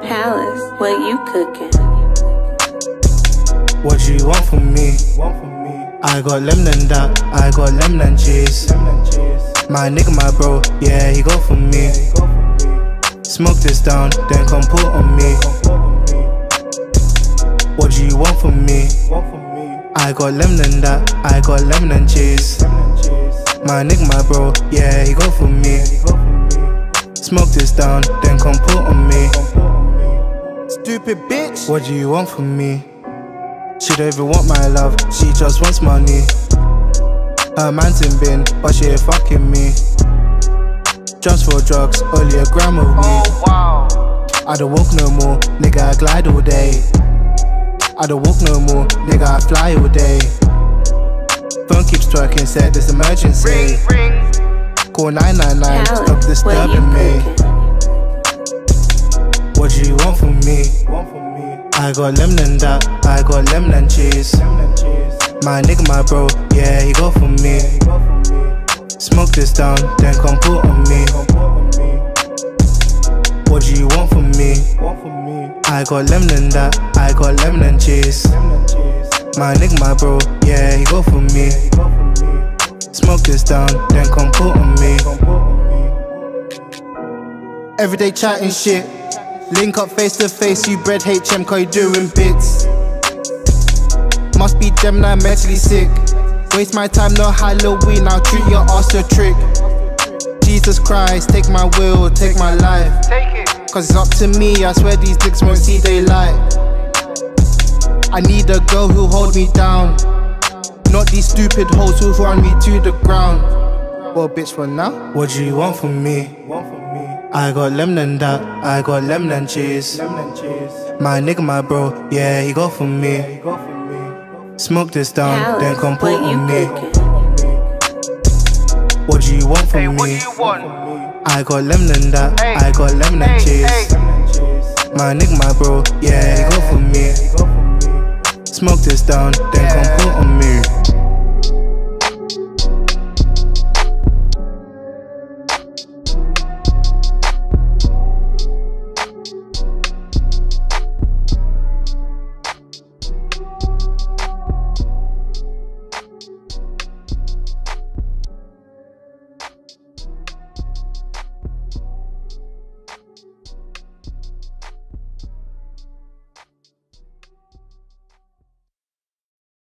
Palace, what you cooking? What you want from me? I got lemon that, I got lemon and cheese. My nigga, my bro, yeah, he go for me. Smoke this down, then come put on me. What do you want from me? I got lemon that, I got lemon and cheese. My nigga, my bro, yeah, he go for me. Smoke this down, then come put on me. Stupid bitch, what do you want from me? She don't even want my love, she just wants money. Her man's in bin, but she ain't fucking me. Just for drugs, only a gram of me. Oh, I don't walk no more, nigga, I glide all day. I don't walk no more, nigga, I fly all day. Phone keeps twerking, said this emergency. Call 999, stop Palace, what you disturbing me. What do you want from me? I got lemon and that, I got lemon and cheese. My nigga, my bro, yeah, he go for me. Smoke this down, then come put on me. What do you want from me? I got lemon and that, I got lemon and cheese. My nigga, my bro, yeah, he go for me. Smoke this down, then come put on me. Everyday chatting shit. Link up face to face, you bread HM, cause you doing bits. Must be Gemini mentally sick. Waste my time, no Halloween, I'll treat your ass a trick. Jesus Christ, take my will, take my life. Cause it's up to me, I swear these dicks won't see daylight. I need a girl who'll hold me down. Not these stupid hoes who run me to the ground. Well, bitch, for now. What do you want from me? I got lemon and that, I got lemon and cheese. My nigga, my bro, yeah, he go for me. Smoke this down, then come put on me. What do you want from What do me? you want? I got lemon and that, Hey, I got lemon and hey, cheese. My nigga, my bro, yeah, he go for me. Smoke this down, then come put on me.